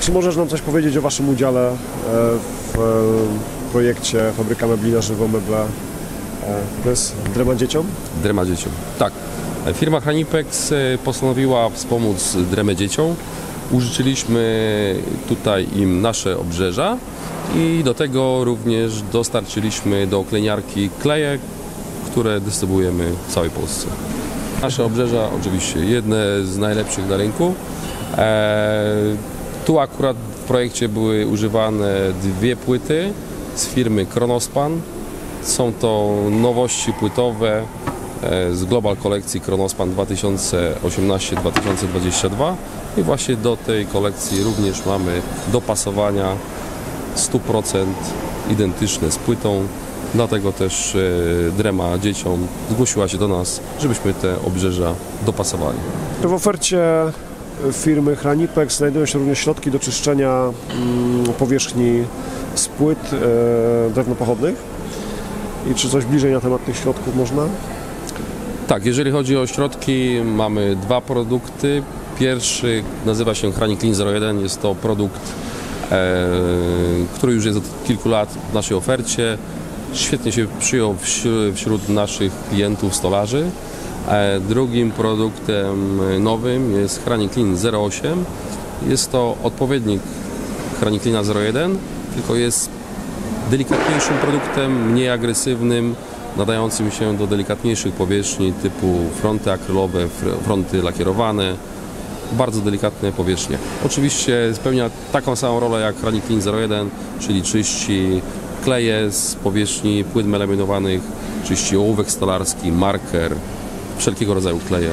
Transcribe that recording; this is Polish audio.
Czy możesz nam coś powiedzieć o Waszym udziale e, w e, projekcie Fabryka Mebli na żywo meble? E, To jest Drema Dzieciom? Drema dzieciom. Tak. Firma Hanipex e, postanowiła wspomóc Dremę dzieciom. Użyczyliśmy tutaj im nasze obrzeża i do tego również dostarczyliśmy do klejniarki kleje, które dystrybuujemy w całej Polsce. Nasze obrzeża oczywiście jedne z najlepszych na rynku. E, tu akurat w projekcie były używane dwie płyty z firmy Kronospan. Są to nowości płytowe e, z Global kolekcji Kronospan 2018-2022 i właśnie do tej kolekcji również mamy dopasowania 100% identyczne z płytą. Dlatego też e, Drema dzieciom zgłosiła się do nas, żebyśmy te obrzeża dopasowali. W ofercie firmy Hranipex znajdują się również środki do czyszczenia mm, powierzchni z płyt e, drewnopochodnych. I czy coś bliżej na temat tych środków można? Tak, jeżeli chodzi o środki, mamy dwa produkty. Pierwszy nazywa się Hrani Clean 01. Jest to produkt, e, który już jest od kilku lat w naszej ofercie. Świetnie się przyjął wśród naszych klientów, stolarzy. E, drugim produktem nowym jest Hrani Clean 08. Jest to odpowiednik Hrani Cleana 01, tylko jest delikatniejszym produktem, mniej agresywnym, nadającym się do delikatniejszych powierzchni typu fronty akrylowe, fr- fronty lakierowane, bardzo delikatne powierzchnie. Oczywiście spełnia taką samą rolę jak Rani Clean 01, czyli czyści kleje z powierzchni płyt melaminowanych, czyści ołówek stolarski, marker, wszelkiego rodzaju kleje.